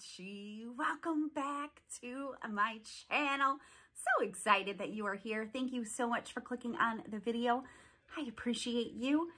Chi. Welcome back to my channel. So excited that you are here. Thank you so much for clicking on the video. I appreciate you.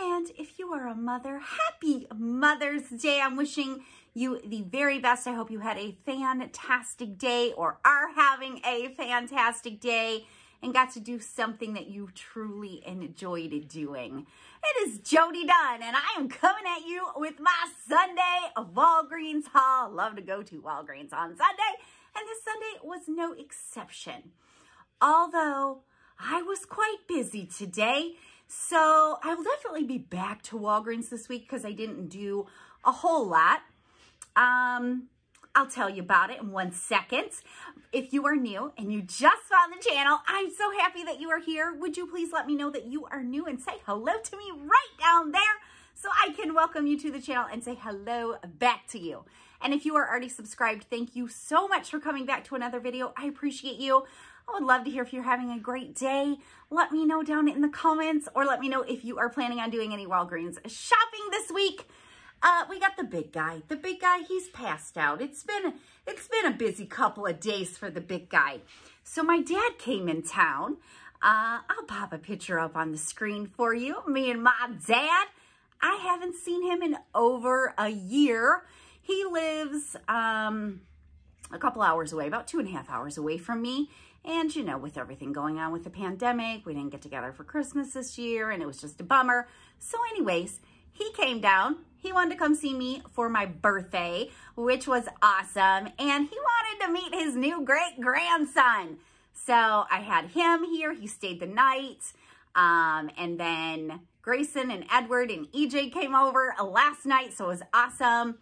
And if you are a mother, happy Mother's Day. I'm wishing you the very best. I hope you had a fantastic day or are having a fantastic day and got to do something that you truly enjoyed doing. It is Jodi Dunn, and I am coming at you with my Sunday of Walgreens haul. Love to go to Walgreens on Sunday, and this Sunday was no exception. Although I was quite busy today, so I will definitely be back to Walgreens this week because I didn't do a whole lot. Um, I'll tell you about it in one second. If you are new and you just found the channel, I'm so happy that you are here. Would you please let me know that you are new and say hello to me right down there so I can welcome you to the channel and say hello back to you. And if you are already subscribed, thank you so much for coming back to another video. I appreciate you. I would love to hear if you're having a great day. Let me know down in the comments or let me know if you are planning on doing any Walgreens shopping this week. Uh, we got the big guy. The big guy, he's passed out. It's been, it's been a busy couple of days for the big guy. So my dad came in town. Uh, I'll pop a picture up on the screen for you. Me and my dad. I haven't seen him in over a year. He lives um, a couple hours away, about two and a half hours away from me. And, you know, with everything going on with the pandemic, we didn't get together for Christmas this year, and it was just a bummer. So anyways, he came down. He wanted to come see me for my birthday, which was awesome. And he wanted to meet his new great grandson. So I had him here. He stayed the night. Um, and then Grayson and Edward and EJ came over last night. So it was awesome.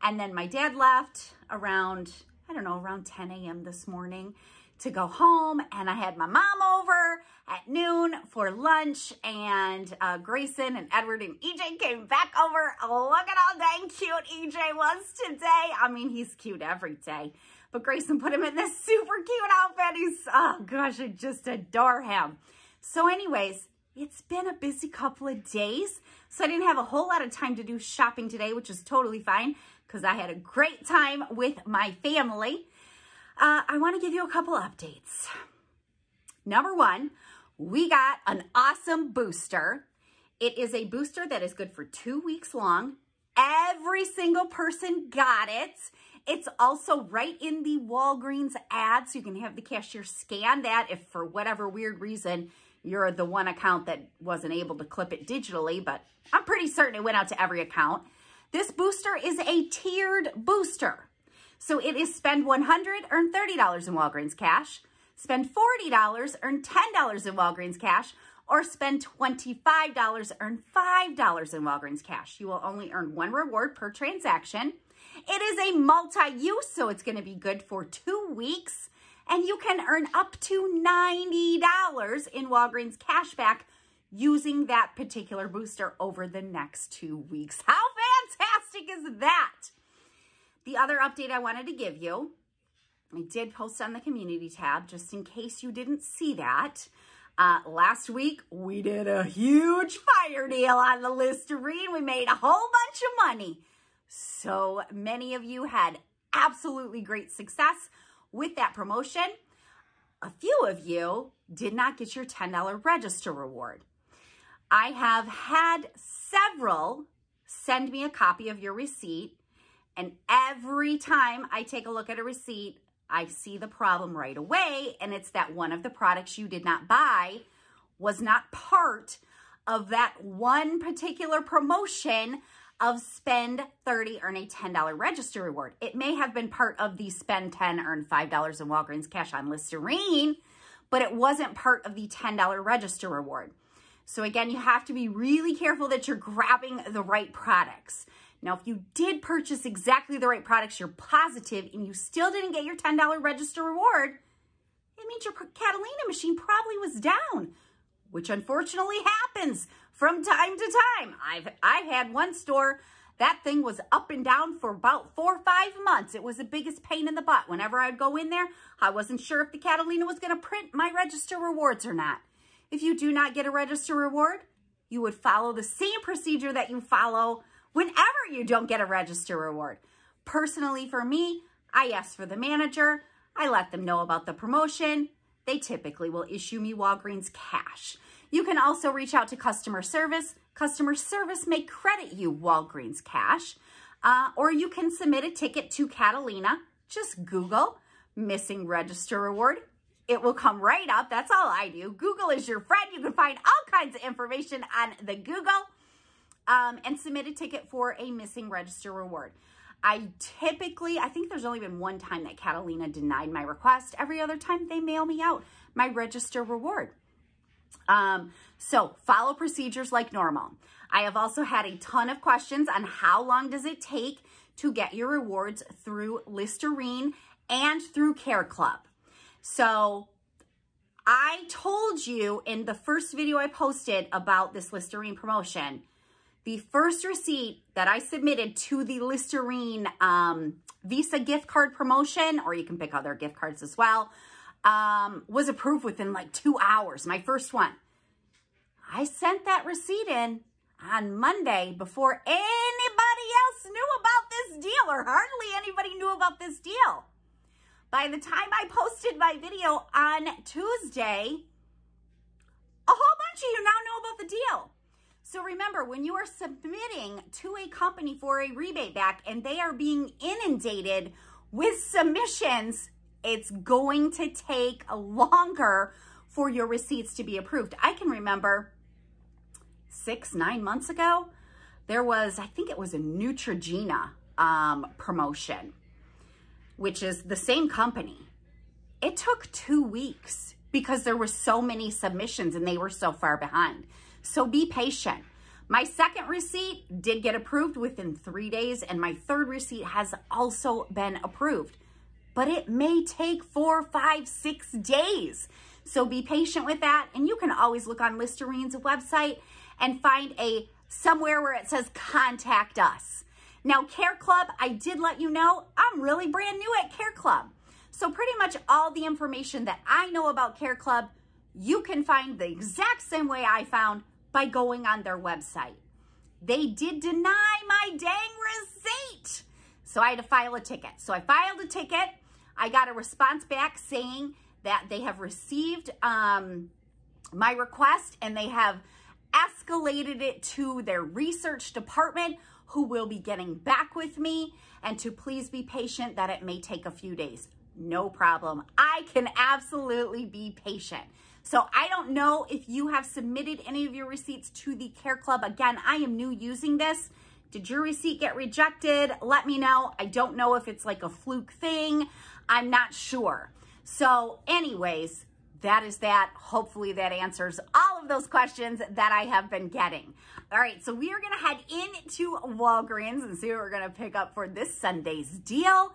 And then my dad left around, I don't know, around 10 a.m. this morning to go home and I had my mom over at noon for lunch and uh, Grayson and Edward and EJ came back over. Look at how dang cute EJ was today. I mean, he's cute every day, but Grayson put him in this super cute outfit. He's, oh gosh, I just adore him. So anyways, it's been a busy couple of days, so I didn't have a whole lot of time to do shopping today, which is totally fine because I had a great time with my family uh, I want to give you a couple updates. Number one, we got an awesome booster. It is a booster that is good for two weeks long. Every single person got it. It's also right in the Walgreens ad, so you can have the cashier scan that if for whatever weird reason you're the one account that wasn't able to clip it digitally, but I'm pretty certain it went out to every account. This booster is a tiered booster. So it is spend 100, earn $30 in Walgreens cash, spend $40, earn $10 in Walgreens cash, or spend $25, earn $5 in Walgreens cash. You will only earn one reward per transaction. It is a multi-use, so it's going to be good for two weeks. And you can earn up to $90 in Walgreens cashback using that particular booster over the next two weeks. How fantastic is that? The other update I wanted to give you, I did post on the community tab just in case you didn't see that. Uh, last week, we did a huge fire deal on the Listerine. We made a whole bunch of money. So many of you had absolutely great success with that promotion. A few of you did not get your $10 register reward. I have had several send me a copy of your receipt and every time I take a look at a receipt, I see the problem right away. And it's that one of the products you did not buy was not part of that one particular promotion of spend 30, earn a $10 register reward. It may have been part of the spend 10, earn $5 in Walgreens cash on Listerine, but it wasn't part of the $10 register reward. So again, you have to be really careful that you're grabbing the right products. Now, if you did purchase exactly the right products, you're positive, and you still didn't get your $10 register reward, it means your Catalina machine probably was down, which unfortunately happens from time to time. I've, I've had one store, that thing was up and down for about four or five months. It was the biggest pain in the butt. Whenever I'd go in there, I wasn't sure if the Catalina was going to print my register rewards or not. If you do not get a register reward, you would follow the same procedure that you follow whenever you don't get a register reward. Personally, for me, I ask for the manager. I let them know about the promotion. They typically will issue me Walgreens cash. You can also reach out to customer service. Customer service may credit you Walgreens cash, uh, or you can submit a ticket to Catalina. Just Google missing register reward. It will come right up. That's all I do. Google is your friend. You can find all kinds of information on the Google um, and submit a ticket for a missing register reward. I typically, I think there's only been one time that Catalina denied my request. Every other time they mail me out my register reward. Um, so follow procedures like normal. I have also had a ton of questions on how long does it take to get your rewards through Listerine and through Care Club. So I told you in the first video I posted about this Listerine promotion, the first receipt that I submitted to the Listerine um, Visa gift card promotion, or you can pick other gift cards as well, um, was approved within like two hours, my first one. I sent that receipt in on Monday before anybody else knew about this deal or hardly anybody knew about this deal. By the time I posted my video on Tuesday, a whole bunch of you now know about the deal. So remember, when you are submitting to a company for a rebate back and they are being inundated with submissions, it's going to take longer for your receipts to be approved. I can remember six, nine months ago, there was, I think it was a Neutrogena um, promotion, which is the same company. It took two weeks because there were so many submissions and they were so far behind. So be patient. My second receipt did get approved within three days and my third receipt has also been approved but it may take four, five, six days. So be patient with that. And you can always look on Listerine's website and find a somewhere where it says contact us. Now, Care Club, I did let you know, I'm really brand new at Care Club. So pretty much all the information that I know about Care Club, you can find the exact same way I found by going on their website. They did deny my dang receipt. So I had to file a ticket. So I filed a ticket. I got a response back saying that they have received um, my request and they have escalated it to their research department who will be getting back with me and to please be patient that it may take a few days. No problem. I can absolutely be patient. So I don't know if you have submitted any of your receipts to the Care Club. Again, I am new using this. Did your receipt get rejected? Let me know. I don't know if it's like a fluke thing. I'm not sure. So anyways, that is that. Hopefully that answers all of those questions that I have been getting. All right, so we are gonna head into Walgreens and see what we're gonna pick up for this Sunday's deal.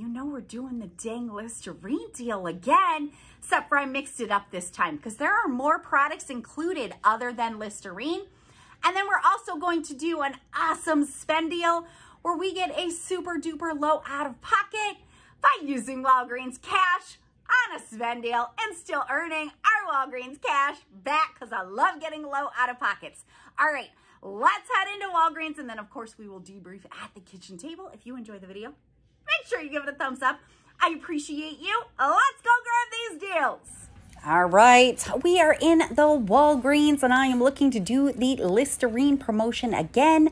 You know we're doing the dang Listerine deal again, except for I mixed it up this time because there are more products included other than Listerine. And then we're also going to do an awesome spend deal where we get a super duper low out of pocket by using Walgreens cash on a spend deal and still earning our Walgreens cash back because I love getting low out of pockets. All right, let's head into Walgreens and then of course we will debrief at the kitchen table. If you enjoy the video, make sure you give it a thumbs up. I appreciate you. Let's go grab these deals. All right, we are in the Walgreens and I am looking to do the Listerine promotion again.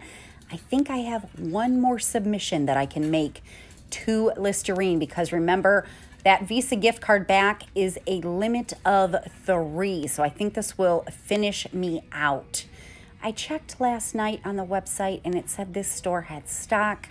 I think I have one more submission that I can make to Listerine because remember, that Visa gift card back is a limit of three. So I think this will finish me out. I checked last night on the website and it said this store had stock.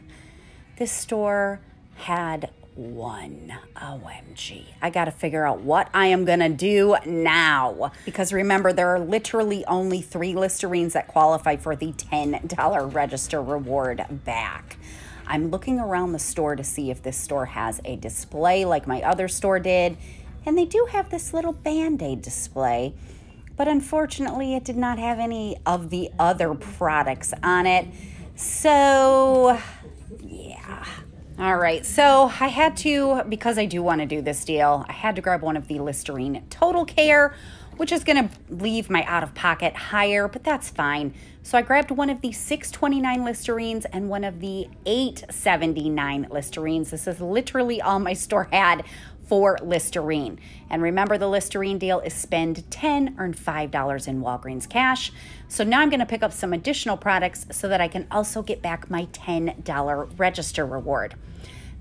This store had one. OMG. I got to figure out what I am going to do now. Because remember, there are literally only three Listerines that qualify for the $10 register reward back. I'm looking around the store to see if this store has a display like my other store did. And they do have this little Band-Aid display. But unfortunately, it did not have any of the other products on it. So, yeah. All right, so I had to, because I do want to do this deal, I had to grab one of the Listerine Total Care which is going to leave my out of pocket higher, but that's fine. So I grabbed one of the 629 Listerines and one of the 879 Listerines. This is literally all my store had for Listerine. And remember, the Listerine deal is spend 10, earn $5 in Walgreens cash. So now I'm going to pick up some additional products so that I can also get back my $10 register reward.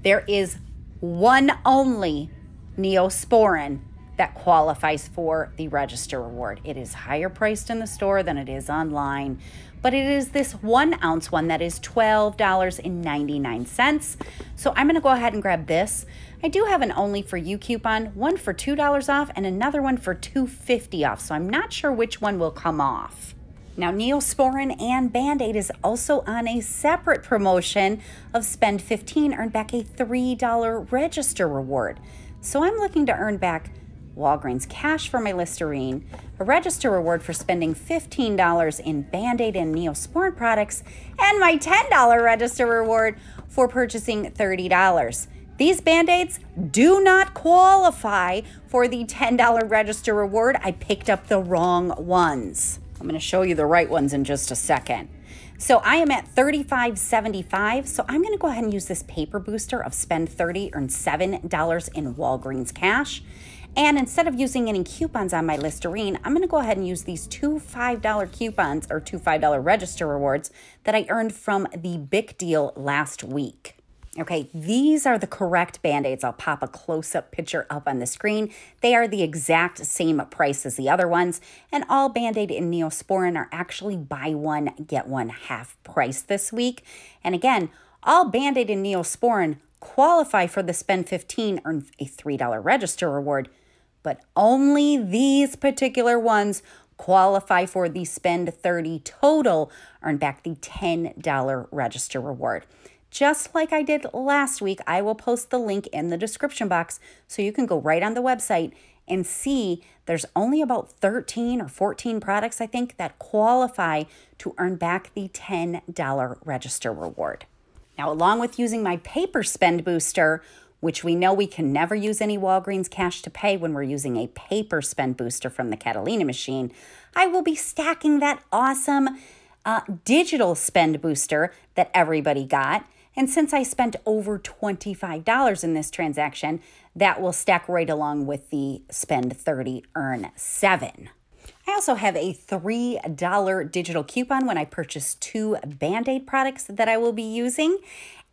There is one only Neosporin that qualifies for the register reward. It is higher priced in the store than it is online, but it is this one ounce one that is $12.99. So I'm gonna go ahead and grab this. I do have an only for you coupon, one for $2 off and another one for $2.50 off. So I'm not sure which one will come off. Now, Neosporin and Band Aid is also on a separate promotion of spend 15, earn back a $3 register reward. So I'm looking to earn back Walgreens cash for my Listerine, a register reward for spending $15 in Band Aid and Neosporin products, and my $10 register reward for purchasing $30. These band aids do not qualify for the $10 register reward. I picked up the wrong ones. I'm going to show you the right ones in just a second. So I am at 35.75. So I'm going to go ahead and use this paper booster of spend 30 earn $7 in Walgreens cash. And instead of using any coupons on my Listerine, I'm going to go ahead and use these two $5 coupons or two $5 register rewards that I earned from the Bic deal last week. Okay, these are the correct Band-Aids. I'll pop a close-up picture up on the screen. They are the exact same price as the other ones, and all Band-Aid and Neosporin are actually buy one, get one half price this week. And again, all Band-Aid and Neosporin qualify for the spend 15 earn a $3 register reward, but only these particular ones qualify for the spend 30 total earn back the $10 register reward. Just like I did last week, I will post the link in the description box so you can go right on the website and see there's only about 13 or 14 products, I think, that qualify to earn back the $10 register reward. Now, along with using my paper spend booster, which we know we can never use any Walgreens cash to pay when we're using a paper spend booster from the Catalina machine, I will be stacking that awesome uh, digital spend booster that everybody got and since I spent over $25 in this transaction, that will stack right along with the spend 30, earn 7. I also have a $3 digital coupon when I purchase two Band Aid products that I will be using.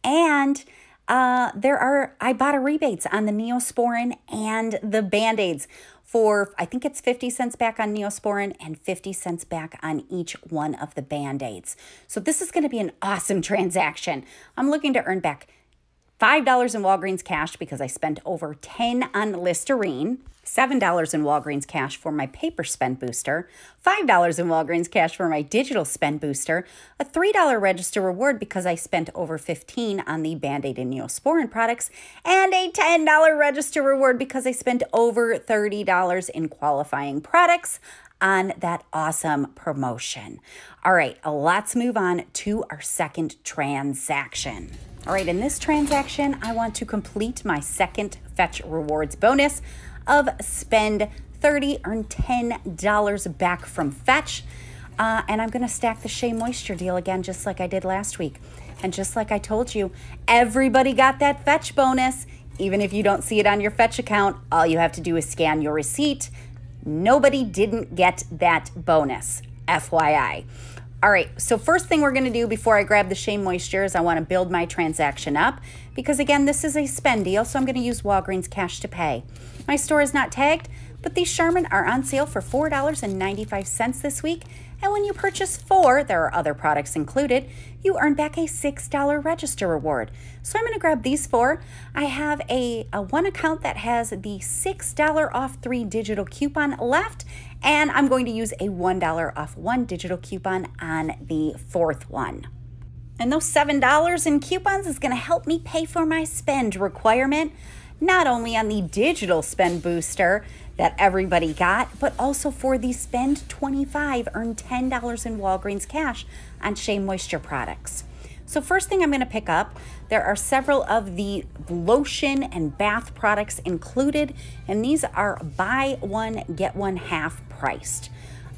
And uh, there are, Ibotta rebates on the Neosporin and the Band Aids for, I think it's 50 cents back on Neosporin and 50 cents back on each one of the Band-Aids. So this is going to be an awesome transaction. I'm looking to earn back $5 in Walgreens cash because I spent over 10 on Listerine. $7 in Walgreens cash for my paper spend booster, $5 in Walgreens cash for my digital spend booster, a $3 register reward because I spent over 15 on the Band-Aid and Neosporin products, and a $10 register reward because I spent over $30 in qualifying products on that awesome promotion. All right, let's move on to our second transaction. All right, in this transaction, I want to complete my second Fetch Rewards bonus of spend 30 earn $10 back from Fetch. Uh, and I'm going to stack the Shea Moisture deal again, just like I did last week. And just like I told you, everybody got that Fetch bonus. Even if you don't see it on your Fetch account, all you have to do is scan your receipt. Nobody didn't get that bonus, FYI. All right, so first thing we're gonna do before I grab the Shea Moisture is I wanna build my transaction up because again, this is a spend deal, so I'm gonna use Walgreens cash to pay. My store is not tagged, but these Charmin are on sale for $4.95 this week. And when you purchase four, there are other products included, you earn back a $6 register reward. So I'm going to grab these four. I have a, a one account that has the $6 off three digital coupon left, and I'm going to use a $1 off one digital coupon on the fourth one. And those $7 in coupons is going to help me pay for my spend requirement not only on the digital spend booster that everybody got, but also for the spend 25, earn $10 in Walgreens cash on Shea Moisture products. So first thing I'm going to pick up, there are several of the lotion and bath products included, and these are buy one, get one half priced.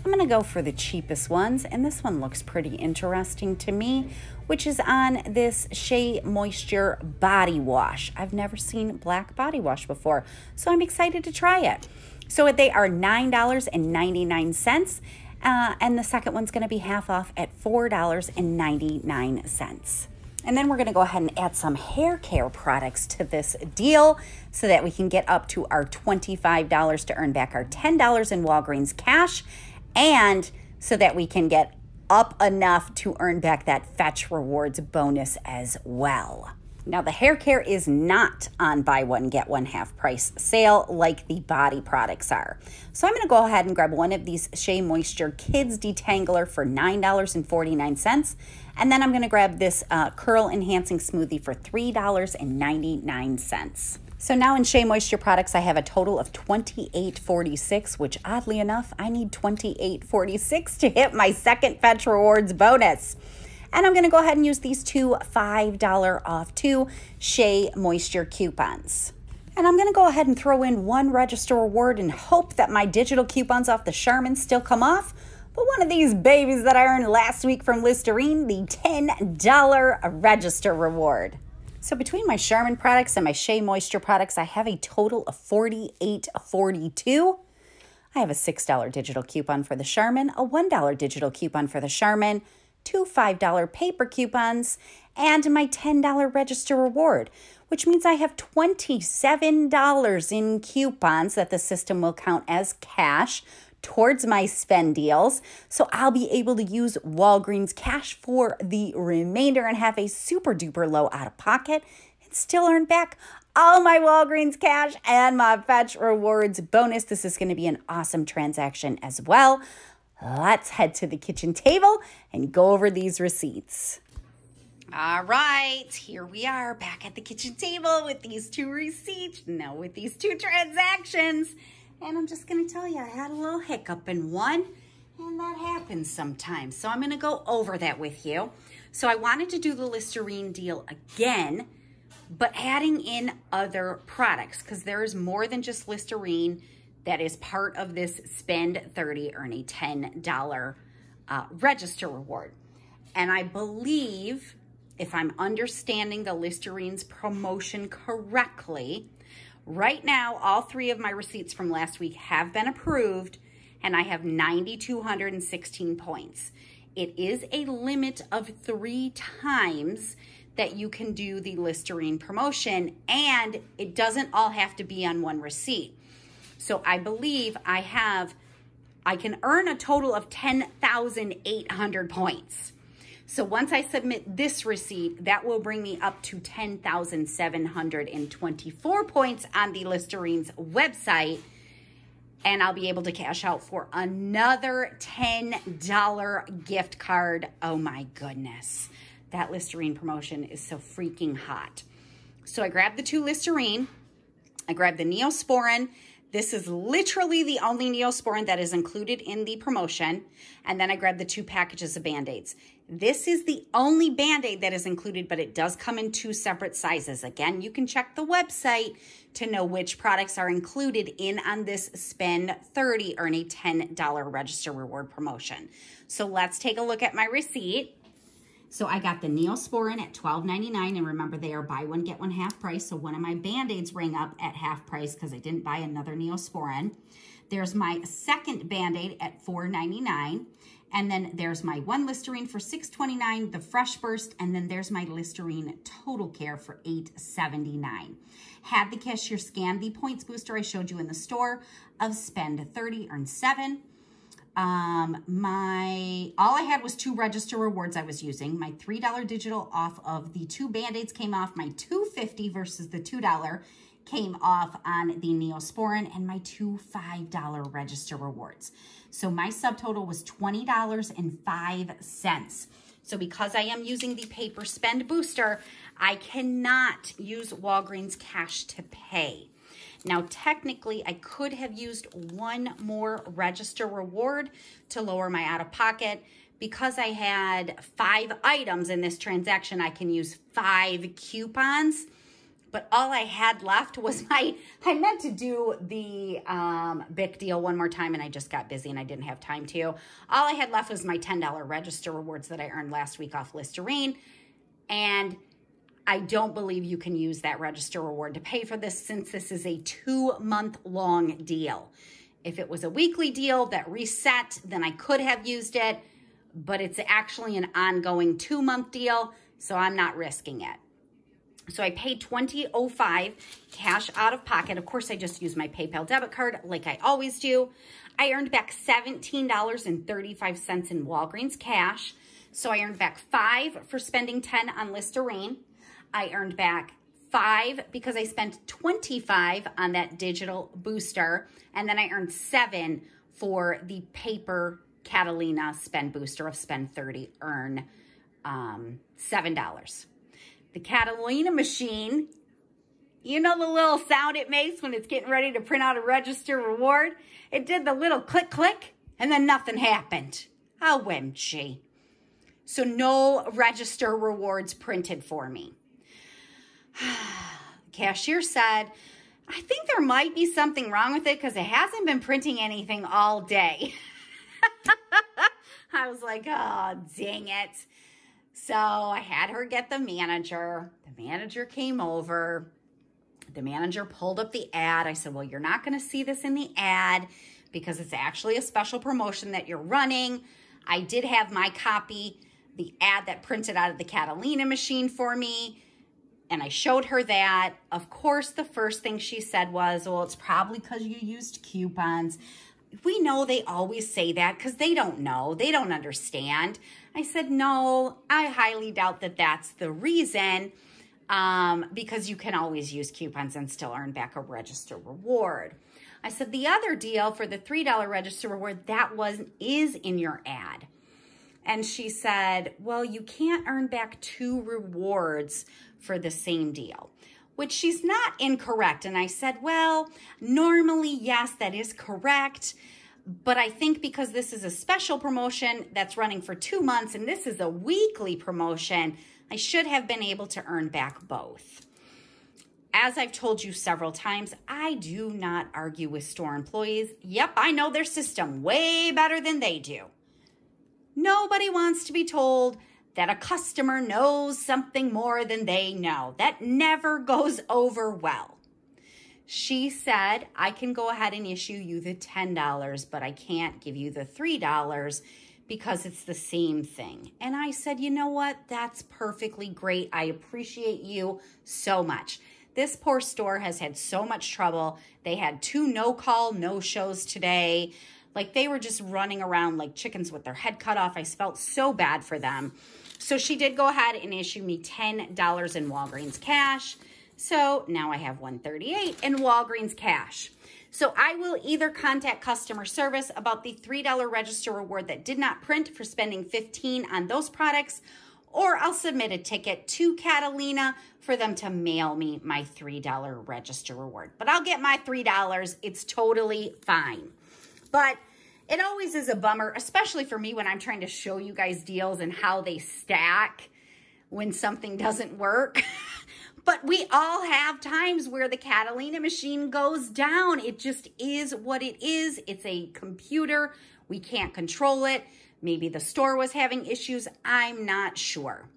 I'm going to go for the cheapest ones, and this one looks pretty interesting to me, which is on this Shea Moisture Body Wash. I've never seen black body wash before, so I'm excited to try it. So they are $9.99, uh, and the second one's going to be half off at $4.99. And then we're going to go ahead and add some hair care products to this deal so that we can get up to our $25 to earn back our $10 in Walgreens cash and so that we can get up enough to earn back that fetch rewards bonus as well. Now, the hair care is not on buy one, get one half price sale like the body products are. So I'm going to go ahead and grab one of these Shea Moisture Kids Detangler for $9.49. And then I'm going to grab this uh, Curl Enhancing Smoothie for $3.99. So now in Shea Moisture products, I have a total of 2846, which oddly enough, I need 2846 to hit my second Fetch Rewards bonus. And I'm going to go ahead and use these two $5 off two Shea Moisture coupons. And I'm going to go ahead and throw in one register reward and hope that my digital coupons off the Charmin still come off. But one of these babies that I earned last week from Listerine, the $10 register reward. So between my Charmin products and my Shea Moisture products, I have a total of 48.42. I have a $6 digital coupon for the Charmin, a $1 digital coupon for the Charmin, two $5 paper coupons, and my $10 register reward, which means I have $27 in coupons that the system will count as cash towards my spend deals. So I'll be able to use Walgreens cash for the remainder and have a super duper low out of pocket and still earn back all my Walgreens cash and my Fetch Rewards bonus. This is going to be an awesome transaction as well. Let's head to the kitchen table and go over these receipts. All right, here we are back at the kitchen table with these two receipts, now with these two transactions. And I'm just gonna tell you, I had a little hiccup in one, and that happens sometimes. So I'm gonna go over that with you. So I wanted to do the Listerine deal again, but adding in other products, because there is more than just Listerine that is part of this spend 30, earn a $10 uh, register reward. And I believe, if I'm understanding the Listerine's promotion correctly, Right now, all three of my receipts from last week have been approved and I have 9,216 points. It is a limit of three times that you can do the Listerine promotion and it doesn't all have to be on one receipt. So I believe I have, I can earn a total of 10,800 points. So once I submit this receipt, that will bring me up to 10,724 points on the Listerine's website. And I'll be able to cash out for another $10 gift card. Oh my goodness. That Listerine promotion is so freaking hot. So I grabbed the two Listerine. I grabbed the Neosporin this is literally the only Neosporin that is included in the promotion. And then I grabbed the two packages of Band-Aids. This is the only Band-Aid that is included, but it does come in two separate sizes. Again, you can check the website to know which products are included in on this spend 30 earn a $10 register reward promotion. So let's take a look at my receipt. So I got the Neosporin at $12.99, and remember they are buy one, get one half price. So one of my Band-Aids rang up at half price because I didn't buy another Neosporin. There's my second Band-Aid at $4.99. And then there's my one Listerine for $6.29, the Fresh Burst, and then there's my Listerine Total Care for $8.79. Had the cashier scan the points booster I showed you in the store of spend 30, earn 7. Um, my, all I had was two register rewards I was using. My $3 digital off of the two Band-Aids came off. My 250 versus the $2 came off on the Neosporin and my two $5 register rewards. So my subtotal was $20.05. So because I am using the paper spend booster, I cannot use Walgreens cash to pay. Now, technically, I could have used one more register reward to lower my out-of-pocket. Because I had five items in this transaction, I can use five coupons. But all I had left was my, I meant to do the um, Bic deal one more time and I just got busy and I didn't have time to. All I had left was my $10 register rewards that I earned last week off Listerine. And I don't believe you can use that register reward to pay for this since this is a two month long deal. If it was a weekly deal that reset, then I could have used it, but it's actually an ongoing two month deal, so I'm not risking it. So I paid 20.05 cash out of pocket. Of course, I just used my PayPal debit card like I always do. I earned back $17.35 in Walgreens cash. So I earned back five for spending 10 on Listerine. I earned back five because I spent 25 on that digital booster. And then I earned seven for the paper Catalina spend booster of spend 30, earn um, $7. The Catalina machine, you know the little sound it makes when it's getting ready to print out a register reward? It did the little click, click, and then nothing happened. Whimsy. So no register rewards printed for me. Cashier said, I think there might be something wrong with it because it hasn't been printing anything all day. I was like, oh, dang it. So I had her get the manager. The manager came over. The manager pulled up the ad. I said, well, you're not going to see this in the ad because it's actually a special promotion that you're running. I did have my copy, the ad that printed out of the Catalina machine for me and I showed her that. Of course, the first thing she said was, well, it's probably because you used coupons. We know they always say that because they don't know. They don't understand. I said, no, I highly doubt that that's the reason um, because you can always use coupons and still earn back a register reward. I said, the other deal for the $3 register reward, that was is in your ad. And she said, well, you can't earn back two rewards for the same deal, which she's not incorrect. And I said, well, normally, yes, that is correct. But I think because this is a special promotion that's running for two months and this is a weekly promotion, I should have been able to earn back both. As I've told you several times, I do not argue with store employees. Yep, I know their system way better than they do. Nobody wants to be told that a customer knows something more than they know. That never goes over well. She said, I can go ahead and issue you the $10, but I can't give you the $3 because it's the same thing. And I said, you know what? That's perfectly great. I appreciate you so much. This poor store has had so much trouble. They had two no call, no shows today. Like they were just running around like chickens with their head cut off. I felt so bad for them. So she did go ahead and issue me $10 in Walgreens cash. So now I have 138 in Walgreens cash. So I will either contact customer service about the $3 register reward that did not print for spending 15 on those products, or I'll submit a ticket to Catalina for them to mail me my $3 register reward. But I'll get my $3. It's totally fine. But it always is a bummer, especially for me when I'm trying to show you guys deals and how they stack when something doesn't work. but we all have times where the Catalina machine goes down. It just is what it is. It's a computer. We can't control it. Maybe the store was having issues. I'm not sure.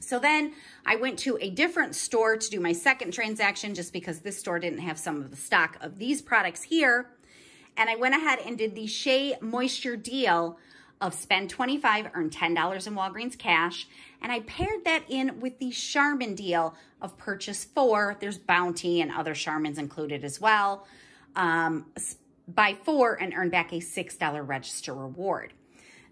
So then I went to a different store to do my second transaction just because this store didn't have some of the stock of these products here. And I went ahead and did the Shea Moisture deal of spend 25, earn $10 in Walgreens cash. And I paired that in with the Charmin deal of purchase four. There's Bounty and other Charmins included as well. Um, buy four and earn back a $6 register reward.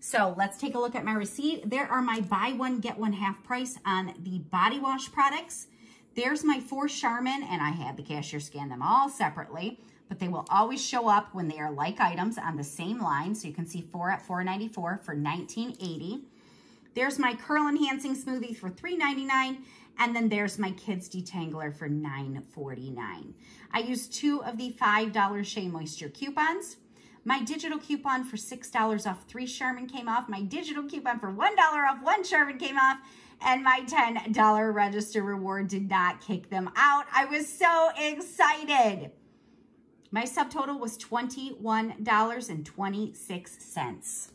So let's take a look at my receipt. There are my buy one, get one half price on the body wash products. There's my four Charmin, and I had the cashier scan them all separately but they will always show up when they are like items on the same line. So you can see four at $4.94 for $19.80. There's my curl enhancing smoothie for $3.99. And then there's my kids detangler for $9.49. I used two of the $5 Shea Moisture coupons. My digital coupon for $6 off three Charmin came off. My digital coupon for $1 off one Charmin came off. and my $10 register reward did not kick them out. I was so excited. My subtotal was $21.26.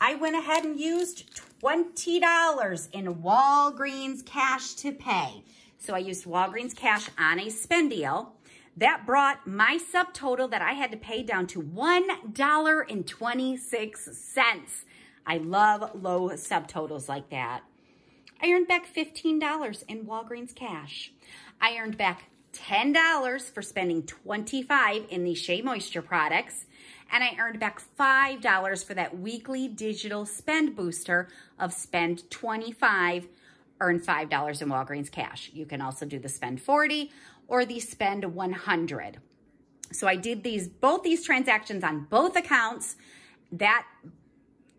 I went ahead and used $20 in Walgreens cash to pay. So I used Walgreens cash on a spend deal. That brought my subtotal that I had to pay down to $1.26. I love low subtotals like that. I earned back $15 in Walgreens cash. I earned back $10 for spending 25 in the Shea Moisture products, and I earned back $5 for that weekly digital spend booster of spend 25, earn $5 in Walgreens cash. You can also do the spend 40 or the spend 100. So I did these both these transactions on both accounts. That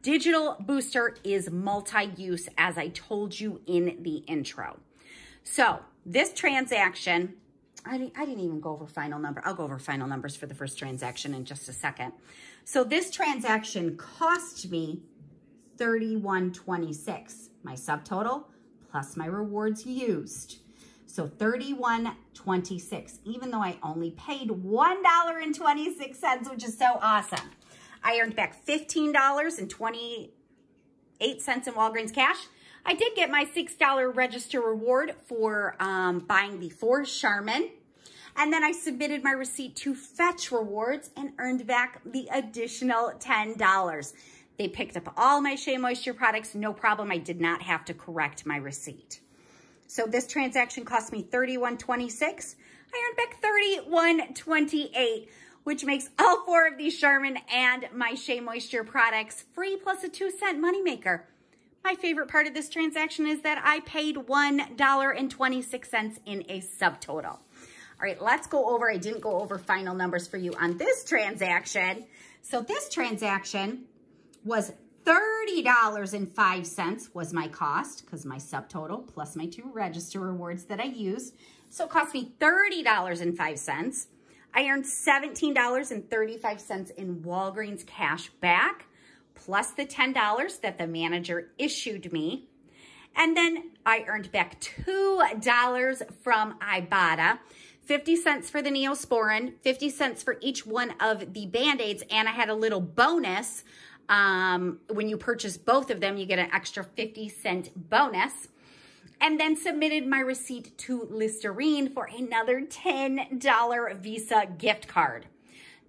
digital booster is multi-use as I told you in the intro. So this transaction, I didn't, I didn't even go over final number. I'll go over final numbers for the first transaction in just a second. So this transaction cost me 31.26, my subtotal plus my rewards used. So 31.26, even though I only paid $1.26, which is so awesome. I earned back $15.28 in Walgreens cash. I did get my $6 register reward for um, buying the four Charmin. And then I submitted my receipt to Fetch Rewards and earned back the additional $10. They picked up all my Shea Moisture products, no problem. I did not have to correct my receipt. So this transaction cost me $31.26. I earned back $31.28, which makes all four of these Charmin and my Shea Moisture products free plus a two cent moneymaker. My favorite part of this transaction is that I paid $1.26 in a subtotal. All right, let's go over, I didn't go over final numbers for you on this transaction. So this transaction was $30.05 was my cost because my subtotal plus my two register rewards that I used. So it cost me $30.05. I earned $17.35 in Walgreens cash back plus the $10 that the manager issued me. And then I earned back $2 from Ibotta, 50 cents for the Neosporin, 50 cents for each one of the Band-Aids, and I had a little bonus um, when you purchase both of them, you get an extra 50 cent bonus. And then submitted my receipt to Listerine for another $10 Visa gift card.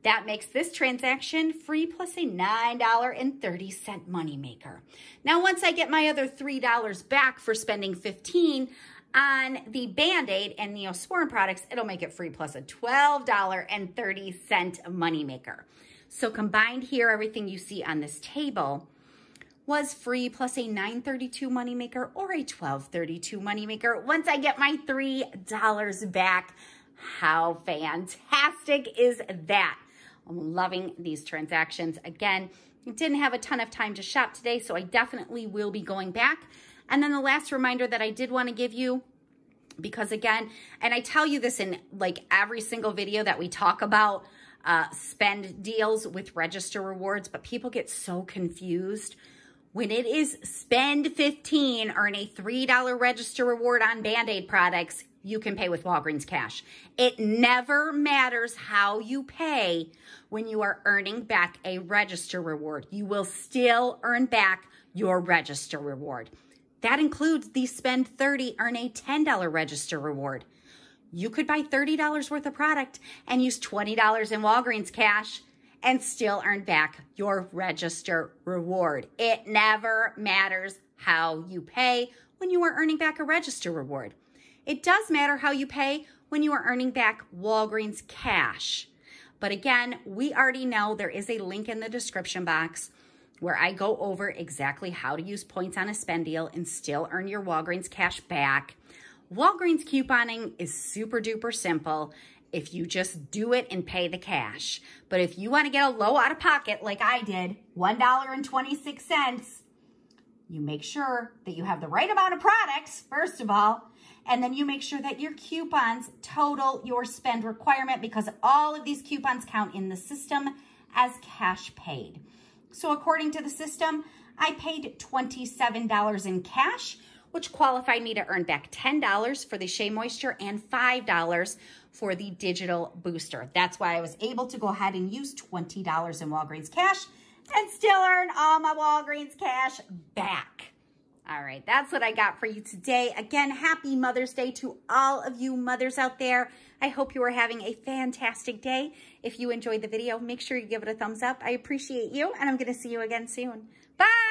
That makes this transaction free plus a $9.30 moneymaker. Now, once I get my other $3 back for spending 15 on the Band-Aid and Neosporin products, it'll make it free plus a $12.30 moneymaker. So combined here, everything you see on this table was free plus a 932 moneymaker or a 1232 moneymaker once I get my $3 back. How fantastic is that? I'm loving these transactions. Again, didn't have a ton of time to shop today, so I definitely will be going back. And then the last reminder that I did want to give you, because again, and I tell you this in like every single video that we talk about uh, spend deals with register rewards, but people get so confused. When it is spend 15, earn a $3 register reward on Band-Aid products, you can pay with Walgreens cash. It never matters how you pay when you are earning back a register reward. You will still earn back your register reward. That includes the spend 30, earn a $10 register reward you could buy $30 worth of product and use $20 in Walgreens cash and still earn back your register reward. It never matters how you pay when you are earning back a register reward. It does matter how you pay when you are earning back Walgreens cash. But again, we already know there is a link in the description box where I go over exactly how to use points on a spend deal and still earn your Walgreens cash back. Walgreens couponing is super duper simple if you just do it and pay the cash. But if you want to get a low out of pocket like I did, $1.26, you make sure that you have the right amount of products, first of all, and then you make sure that your coupons total your spend requirement because all of these coupons count in the system as cash paid. So according to the system, I paid $27 in cash, which qualified me to earn back $10 for the Shea Moisture and $5 for the digital booster. That's why I was able to go ahead and use $20 in Walgreens cash and still earn all my Walgreens cash back. All right, that's what I got for you today. Again, happy Mother's Day to all of you mothers out there. I hope you are having a fantastic day. If you enjoyed the video, make sure you give it a thumbs up. I appreciate you, and I'm going to see you again soon. Bye!